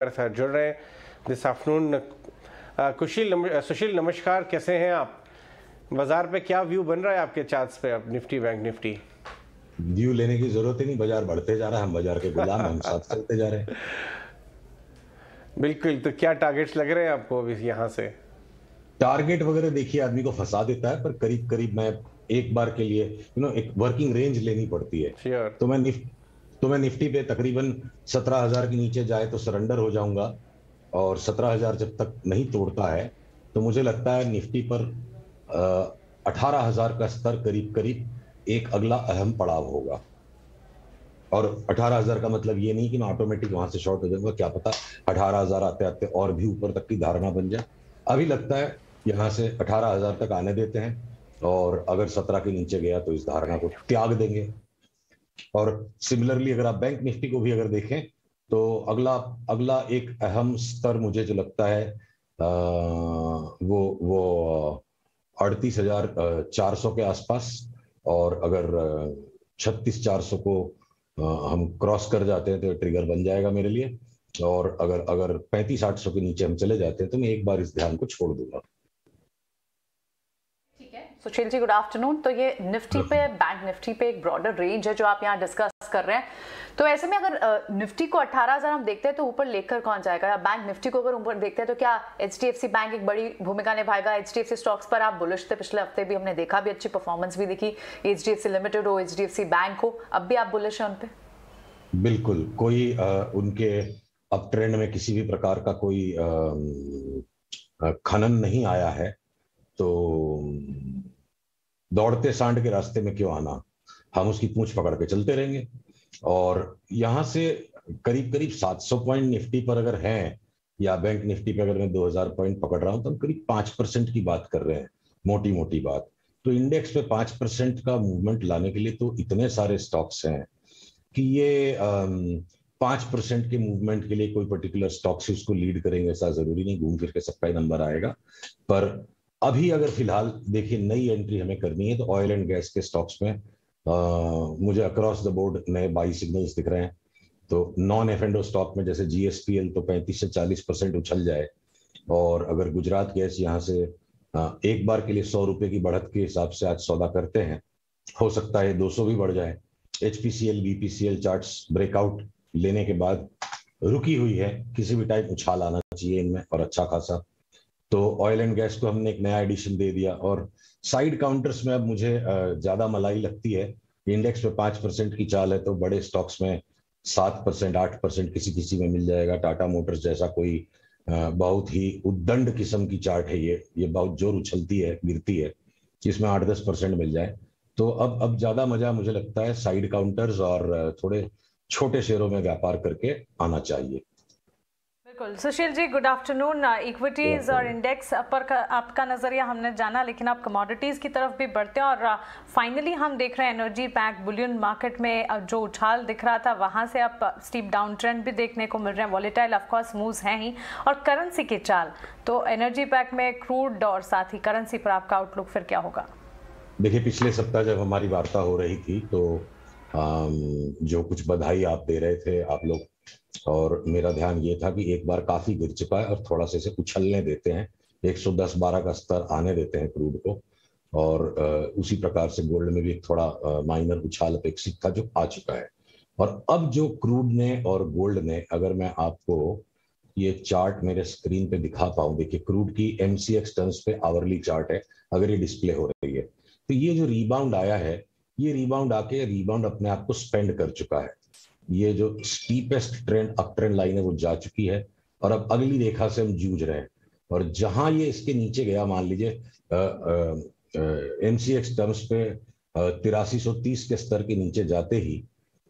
हमारे साथ जुड़ रहे हैं। दिस आफ्टरनून कुशील सुशील नमस्कार कैसे हैं आप? बाज़ार पे क्या व्यू बन रहा है आपके चार्ट्स पे अब निफ्टी बैंक निफ्टी व्यू लेने की ज़रूरत ही नहीं बाज़ार बढ़ते जा रहा है हम बाज़ार के गुलाम हम साथ चलते जा रहे हैं। बिल्कुल तो क्या टारगेट्स लग रहे हैं आपको अभी यहाँ से? टारगेट वगैरह देखिए आदमी को फंसा देता है पर करीब करीब मैं एक बार के लिए यू नो एक वर्किंग रेंज लेनी पड़ती है। Sure. तो मैं निफ्टी तो मैं निफ्टी पे तकरीबन सत्रह हज़ार के नीचे जाए तो सरेंडर हो जाऊँगा। और सत्रह हज़ार जब तक नहीं तोड़ता है तो मुझे लगता है निफ्टी पर अठारह हज़ार का स्तर करीब करीब एक अगला अहम पड़ाव होगा। और अठारह हज़ार का मतलब ये नहीं कि मैं ऑटोमेटिक वहाँ से शॉर्ट हो जाऊँगा, क्या पता अठारह हज़ार आते आते और भी ऊपर तक की धारणा बन जाए। अभी लगता है यहाँ से अठारह हज़ार तक आने देते हैं, और अगर सत्रह के नीचे गया तो इस धारणा को त्याग देंगे। और सिमिलरली अगर आप बैंक निफ्टी को भी अगर देखें तो अगला अगला एक अहम स्तर मुझे जो लगता है आ, वो वो अड़तीस हज़ार चार सौ के आसपास और अगर छत्तीस चार सौ को हम क्रॉस कर जाते हैं तो ट्रिगर बन जाएगा मेरे लिए। और अगर अगर पैंतीस आठ सौ के नीचे हम चले जाते हैं तो मैं एक बार इस ध्यान को छोड़ दूँगा। सुशील जी गुड आफ्टरनून तो ये निफ्टी पे बैंक निफ्टी पे एक ब्रॉडर रेंज है जो आप यहाँ डिस्कस कर रहे हैं। तो ऐसे में अगर निफ्टी को 18000 हम देखते हैं तो ऊपर लेकर कौन जाएगा? या बैंक निफ्टी को अगर ऊपर देखते हैं तो क्या एच बैंक एक बड़ी भूमिका निभाएगा? एच स्टॉक्स पर आप बुलिश थे पिछले हफ़्ते भी हमने देखा भी अच्छी परफॉर्मेंस भी देखी। एच लिमिटेड हो एच बैंक हो अब भी आप बुलिश है उन पर बिल्कुल। कोई आ, उनके अब ट्रेंड में किसी भी प्रकार का कोई खनन नहीं आया है तो दौड़ते सांड के रास्ते में क्यों आना? हम उसकी पूछ पकड़ के चलते रहेंगे। और यहाँ से करीब करीब 700 पॉइंट निफ्टी पर अगर हैं, या बैंक निफ्टी पर अगर मैं 2000 पॉइंट पकड़ रहा हूँ तो हम करीब पाँच परसेंट की बात कर रहे हैं मोटी मोटी बात। तो इंडेक्स पे पाँच परसेंट का मूवमेंट लाने के लिए तो इतने सारे स्टॉक्स हैं कि ये पाँच परसेंट के मूवमेंट के लिए कोई पर्टिकुलर स्टॉक्स उसको लीड करेंगे ऐसा ज़रूरी नहीं, घूम फिर के सबका ही नंबर आएगा। पर अभी अगर फ़िलहाल देखिए नई एंट्री हमें करनी है तो ऑयल एंड गैस के स्टॉक्स में आ, मुझे अक्रॉस द बोर्ड नए बाई सिग्नल्स दिख रहे हैं। तो नॉन एफ़ एंडो स्टॉक में जैसे जीएसपीएल तो 35 से 40 परसेंट उछल जाए। और अगर गुजरात गैस यहाँ से आ, एक बार के लिए सौ रुपए की बढ़त के हिसाब से आज सौदा करते हैं हो सकता है 200 भी बढ़ जाए। H P C L BPCL charts breakout लेने के बाद रुकी हुई है किसी भी टाइप उछाल आना चाहिए इनमें और अच्छा खासा तो ऑयल एंड गैस को हमने एक नया एडिशन दे दिया और साइड काउंटर्स में अब मुझे ज़्यादा मलाई लगती है। इंडेक्स में पाँच परसेंट की चाल है तो बड़े स्टॉक्स में सात परसेंट, आठ परसेंट किसी किसी में मिल जाएगा। टाटा मोटर्स जैसा कोई बहुत ही उद्दंड किस्म की चार्ट है ये। ये बहुत ज़ोर उछलती है, गिरती है, जिसमें आठ दस परसेंट मिल जाए। तो अब अब ज़्यादा मज़ा मुझे लगता है साइड काउंटर्स और थोड़े छोटे शेयरों में व्यापार करके आना चाहिए। बिल्कुल। Sushil ji good afternoon equities और इंडेक्स पर आपका नज़रिया हमने जाना लेकिन आप कमोडिटीज़ की तरफ़ भी बढ़ते हैं और फाइनली uh, हम देख रहे हैं एनर्जी पैक बुलियन मार्केट में uh, जो उछाल दिख रहा था वहाँ से अब स्टीप डाउन ट्रेंड भी देखने को मिल रहे हैं। वॉलेटाइल ऑफकोर्स मूव्स हैं ही। और करेंसी की चाल तो एनर्जी पैक में क्रूड और साथ ही करेंसी पर आपका आउटलुक फिर क्या होगा? देखिए पिछले सप्ताह जब हमारी वार्ता हो रही थी तो जो कुछ बधाई आप दे रहे थे आप लोग और मेरा ध्यान ये था कि एक बार काफ़ी गिर चुका है और थोड़ा सा इसे उछलने देते हैं। 110-12 का स्तर आने देते हैं क्रूड को। और उसी प्रकार से गोल्ड में भी एक थोड़ा माइनर उछाल अपेक्षित था जो आ चुका है। और अब जो क्रूड ने और गोल्ड ने, अगर मैं आपको ये चार्ट मेरे स्क्रीन पे दिखा पाऊँ, देखिए क्रूड की एमसीएक्स टर्म्स पे आवरली चार्ट है, अगर ये डिस्प्ले हो रही है। तो ये जो रिबाउंड आया है, ये रिबाउंड आके रिबाउंड अपने आप को स्पेंड कर चुका है। ये जो steepest trend up trend line है, वो जा चुकी है। और अब अगली रेखा से हम जूझ रहे हैं। और जहाँ ये इसके नीचे गया, मान लीजिए एमसीएक्स टर्म्स पे तिरासी सौ तीस के स्तर के नीचे जाते ही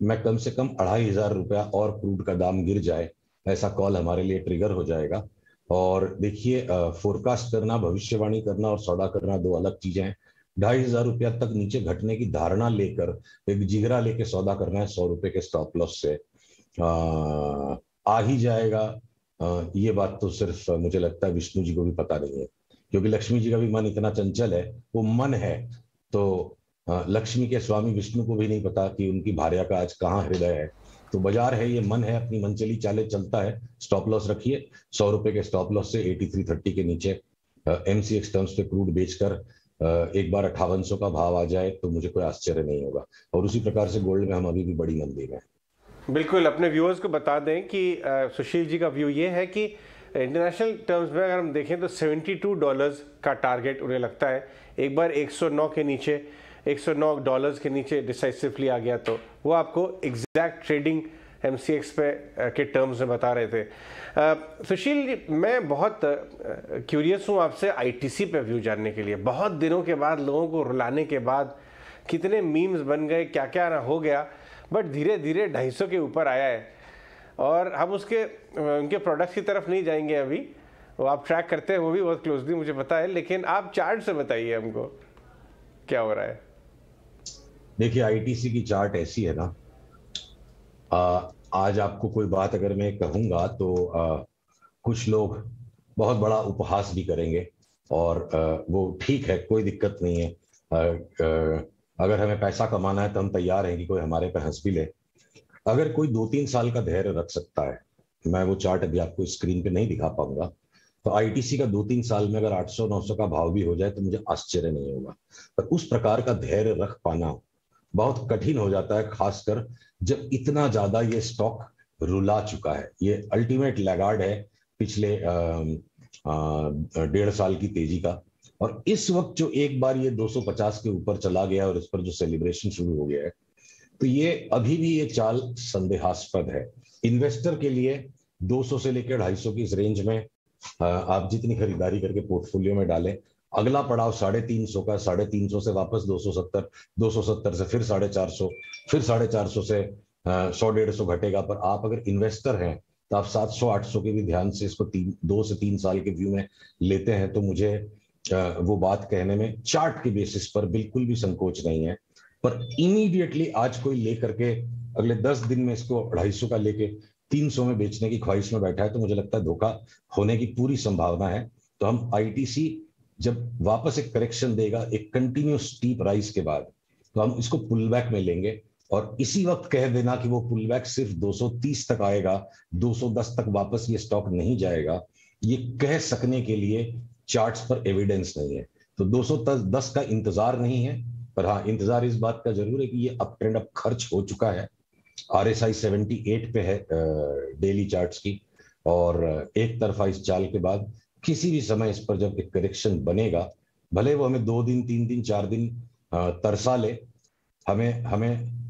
मैं कम से कम अढ़ाई हज़ार रुपया और क्रूड का दाम गिर जाए, ऐसा कॉल हमारे लिए ट्रिगर हो जाएगा। और देखिए फोरकास्ट करना, भविष्यवाणी करना और सौदा करना दो अलग चीज़ें हैं। ढाई हज़ार रुपया तक नीचे घटने की धारणा लेकर एक जिगरा लेके सौदा करना है सौ रुपए के स्टॉप लॉस से। आ, ही जाएगा। आ, ये बात तो सिर्फ़ मुझे लगता है विष्णु जी को भी पता नहीं है क्योंकि लक्ष्मी जी का भी मन इतना चंचल है वो मन है। तो लक्ष्मी के स्वामी विष्णु को भी नहीं पता कि उनकी भार्या का आज कहाँ हृदय है। तो बाज़ार है ये मन है अपनी मनचली चाले चलता है। स्टॉप लॉस रखिए सौ रुपए के स्टॉप लॉस से एटी थ्री थर्टी के नीचे एमसीएक्स टर्म्स पे क्रूड बेचकर एक बार अट्ठावन का भाव आ जाए तो मुझे कोई आश्चर्य नहीं होगा। और उसी प्रकार से गोल्ड में हम अभी भी बड़ी मंदी में बिल्कुल, अपने व्यूअर्स को बता दें कि सुशील जी का व्यू ये है कि इंटरनेशनल टर्म्स में अगर हम देखें तो 72 डॉलर्स का टारगेट उन्हें लगता है। एक बार 109 के नीचे 109 डॉलर्स के नीचे डिसाइसिवली आ गया तो वो आपको exact trading M C X पे के टर्म्स में बता रहे थे। सुशील जी, मैं बहुत क्यूरियस हूँ आपसे आईटीसी पे व्यू जानने के लिए। बहुत दिनों के बाद, लोगों को रुलाने के बाद कितने मीम्स बन गए क्या क्या ना हो गया बट धीरे धीरे ढाई सौ के ऊपर आया है। और हम उसके उनके प्रोडक्ट्स की तरफ़ नहीं जाएँगे अभी। वो आप ट्रैक करते हैं, वो भी बहुत क्लोजली मुझे पता है, लेकिन आप चार्ट से बताइए हमको, क्या हो रहा है? देखिए आईटीसी की चार्ट ऐसी है ना आज आपको कोई बात अगर मैं कहूँगा तो कुछ लोग बहुत बड़ा उपहास भी करेंगे और वो ठीक है, कोई दिक्कत नहीं है। अगर हमें पैसा कमाना है तो हम तैयार हैं कि कोई हमारे पे हंस भी ले। अगर कोई दो तीन साल का धैर्य रख सकता है, मैं वो चार्ट अभी आपको स्क्रीन पे नहीं दिखा पाऊँगा तो आईटीसी का दो तीन साल में अगर 800 900 का भाव भी हो जाए तो मुझे आश्चर्य नहीं होगा। पर उस प्रकार का धैर्य रख पाना बहुत कठिन हो जाता है, खासकर जब इतना ज़्यादा ये स्टॉक रुला चुका है। ये अल्टीमेट लैगार्ड है पिछले डेढ़ साल की तेज़ी का। और इस वक्त जो एक बार ये 250 के ऊपर चला गया और इस पर जो सेलिब्रेशन शुरू हो गया है तो ये अभी भी ये चाल संदेहास्पद है। इन्वेस्टर के लिए 200 से लेकर 250 की इस रेंज में आप जितनी खरीदारी करके पोर्टफोलियो में डालें अगला पड़ाव साढ़े तीन सौ का, साढ़े तीन सौ से वापस दो सौ सत्तर, दो सौ सत्तर से फिर साढ़े चार सौ, फिर साढ़े चार सौ से सौ डेढ़ सौ घटेगा। पर आप अगर इन्वेस्टर हैं तो आप सात सौ, आठ सौ के भी ध्यान से इसको तीन, दो से तीन साल के व्यू में लेते हैं तो मुझे वो बात कहने में चार्ट के बेसिस पर बिल्कुल भी संकोच नहीं है। पर इमीडिएटली आज कोई लेकर के, अगले दस दिन में इसको अढ़ाई सौ का लेके तीन सौ में बेचने की ख्वाहिश में बैठा है तो मुझे लगता है धोखा होने की पूरी संभावना है। तो हम आईटीसी जब वापस एक करेक्शन देगा, एक कंटिन्यूस स्टीप राइज के बाद तो हम इसको पुल बैक में लेंगे और इसी वक्त कह देना कि वो पुल बैक सिर्फ़ 230 तक आएगा 210 तक वापस ये स्टॉक नहीं जाएगा। ये कह सकने के लिए चार्ट्स पर एविडेंस नहीं है। तो 210 का इंतज़ार नहीं है, पर हाँ इंतज़ार इस बात का ज़रूर है कि ये अप ट्रेंड अब खर्च हो चुका है। R S I seventy eight पे है डेली चार्ट्स की और एक तरफा इस चाल के बाद किसी भी समय इस पर जब एक करेक्शन बनेगा, भले वो हमें दो दिन, तीन दिन, चार दिन तरसा ले, हमें हमें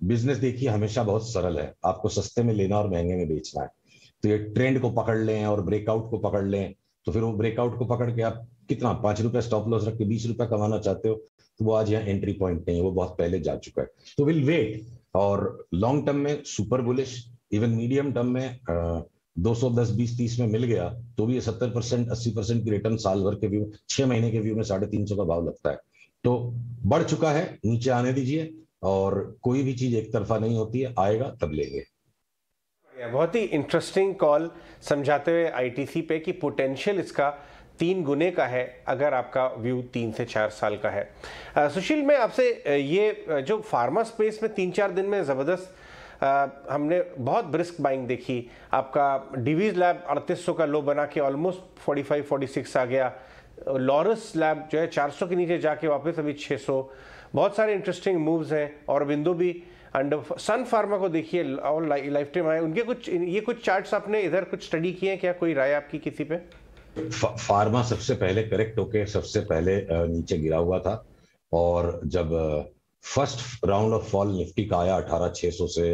बिज़नेस देखिए हमेशा बहुत सरल है। आपको सस्ते में लेना और महँगे में बेचना है। तो ये ट्रेंड को पकड़ लें और ब्रेकआउट को पकड़ लें तो फिर वो ब्रेकआउट को पकड़ के आप कितना, पाँच रुपए स्टॉप लॉस रख के बीस रुपए कमाना चाहते हो तो वो आज यहाँ एंट्री पॉइंट नहीं है, वो बहुत पहले जा चुका है। तो विल वेट और लॉन्ग टर्म में super bullish even medium term में दो सौ दस बीस तीस में मिल गया तो भी सत्तर परसेंट, अस्सी परसेंट की रिटर्न साल भर के व्यू छह महीने के व्यू में साढ़े तीन सौ का भाव लगता है। तो बढ़ चुका है, नीचे आने दीजिए, और कोई भी चीज़ एक तरफा नहीं होती है, आएगा तब लेंगे। बहुत ही इंटरेस्टिंग कॉल समझाते हुए आईटीसी पे कि पोटेंशियल इसका तीन गुने का है, अगर आपका व्यू तीन से चार साल का है। सुशील, मैं आपसे ये जो फार्मा स्पेस में तीन चार दिन में ज़बरदस्त हमने बहुत ब्रिस्क बाइंग देखी। आपका डिवीज लैब अड़तीस का लो बना के ऑलमोस्ट 45 46 आ गया। लॉरस लैब जो है 400 के नीचे जाके वापस अभी 600 बहुत सारे इंटरेस्टिंग मूव्स हैं और बिंदु भी एंड सन फार्मा को देखिए, और लाइफ टाइम आए। उनके कुछ, ये कुछ चार्ट्स आपने इधर कुछ स्टडी किए हैं क्या? कोई राय आपकी किसी पे? फार्मा सबसे पहले करेक्ट होके सबसे पहले नीचे गिरा हुआ था। और जब first round of fall Nifty का आया अठारह छह सौ से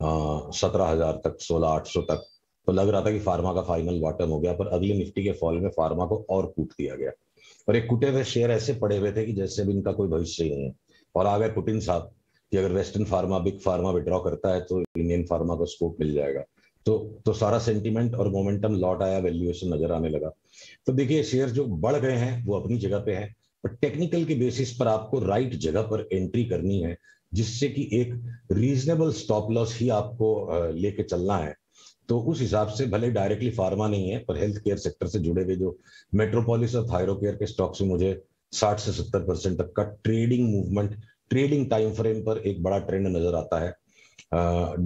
सत्रह हज़ार तक, सोलह आठ सौ तक। तो लग रहा था कि फार्मा का फाइनल बॉटम हो गया, पर अगले निफ्टी के फॉल में फार्मा को और कूट दिया गया। और एक कुटे हुए शेयर ऐसे पड़े हुए थे कि जैसे भी इनका कोई भविष्य ही नहीं है। और आ गए पुटिन साहब, कि अगर western pharma big pharma withdraw करता है तो इंडियन फार्मा को स्कोप मिल जाएगा। तो तो सारा सेंटीमेंट और मोमेंटम लौट आया वैल्यूएशन नज़र आने लगा। तो देखिए शेयर जो बढ़ गए हैं, वो अपनी जगह पे हैं। पर टेक्निकल के बेसिस पर आपको राइट जगह पर एंट्री करनी है, जिससे कि एक रीजनेबल स्टॉप लॉस ही आपको लेके चलना है। तो उस हिसाब से भले डायरेक्टली फार्मा नहीं है, पर हेल्थ केयर सेक्टर से जुड़े हुए जो मेट्रोपोलिस और थायरोकेयर के स्टॉक से मुझे 60 से 70 परसेंट तक का trading movement trading time frame पर एक बड़ा ट्रेंड नज़र आता है।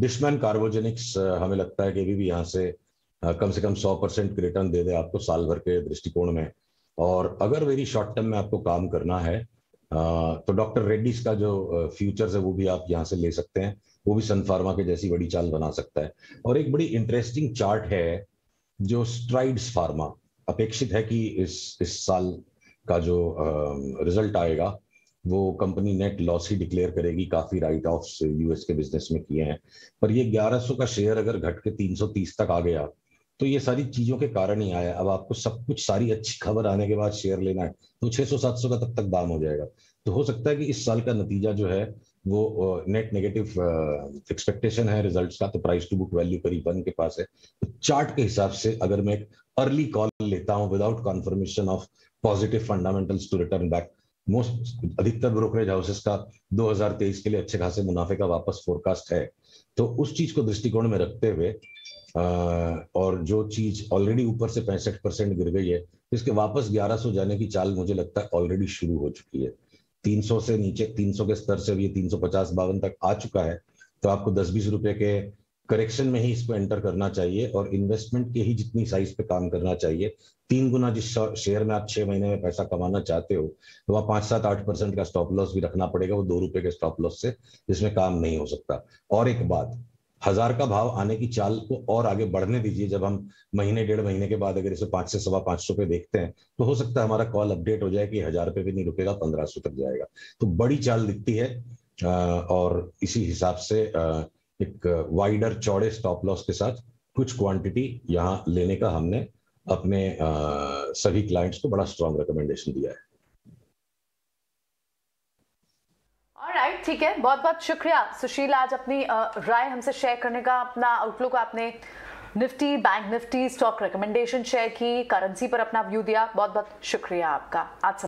डिशमैन कार्बोजेनिक्स हमें लगता है कि अभी भी यहाँ से कम से कम 100 परसेंट रिटर्न दे दे आपको साल भर के दृष्टिकोण में। और अगर वेरी शॉर्ट टर्म में आपको काम करना है तो डॉक्टर रेड्डीज का जो फ्यूचर्स है, वो भी आप यहाँ से ले सकते हैं। वो भी सन फार्मा के जैसी बड़ी चाल बना सकता है। और एक बड़ी इंटरेस्टिंग चार्ट है जो स्ट्राइड्स फार्मा अपेक्षित है कि इस इस साल का जो रिज़ल्ट आएगा, वो कंपनी नेट लॉस ही डिक्लेयर करेगी। काफ़ी राइट ऑफ़ यूएस के बिज़नेस में किए हैं। पर ये 1100 का शेयर अगर घट के 330 तक आ गया तो ये सारी चीज़ों के कारण ही आया अब आपको सब कुछ सारी अच्छी खबर आने के बाद शेयर लेना है तो 600-700 का तब तक दाम हो जाएगा। तो हो सकता है कि इस साल का नतीजा जो है, वो नेट नेगेटिव एक्सपेक्टेशन है रिजल्ट्स का तो प्राइस टू बुक वैल्यू करीब वन के पास है। तो चार्ट के हिसाब से अगर मैं एक अर्ली कॉल लेता हूँ without confirmation of positive fundamentals to return back most अधिकतर ब्रोकरेज हाउसेस का 2023 के लिए अच्छे खासे मुनाफे का वापस फोरकास्ट है। तो उस चीज़ को दृष्टिकोण में रखते हुए और जो चीज़ ऑलरेडी ऊपर से पैंसठ परसेंट गिर गई है, इसके वापस 1100 जाने की चाल मुझे लगता है ऑलरेडी शुरू हो चुकी है। 300 से नीचे 300 के स्तर से भी 350 बावन तक आ चुका है तो आपको 10-20 रुपए के करेक्शन में ही इसको एंटर करना चाहिए और इन्वेस्टमेंट के ही जितनी साइज़ पे काम करना चाहिए। तीन गुना जिस शेयर में आप छह महीने में पैसा कमाना चाहते हो तो वह पाँच सात आठ परसेंट का स्टॉप लॉस भी रखना पड़ेगा, वो दो रुपए के स्टॉप लॉस से, जिसमें काम नहीं हो सकता। और एक बात हज़ार का भाव आने की चाल को और आगे बढ़ने दीजिए। जब हम महीने, डेढ़ महीने के बाद अगर इसे पाँच से सवा पाँच सौ पे देखते हैं तो हो सकता है हमारा कॉल अपडेट हो जाए कि हज़ार पे भी नहीं रुकेगा, पंद्रह सौ तक जाएगा। तो बड़ी चाल दिखती है और इसी हिसाब से एक वाइडर चौड़े स्टॉप लॉस के साथ कुछ क्वांटिटी यहाँ लेने का हमने अपने सभी क्लाइंट्स को बड़ा स्ट्रॉन्ग रिकमेंडेशन दिया है। ठीक है बहुत बहुत शुक्रिया सुशील आज अपनी राय हमसे शेयर करने का, अपना आउटलुक आपने Nifty bank Nifty stock recommendation share की करेंसी पर अपना व्यू दिया बहुत बहुत शुक्रिया आपका। आज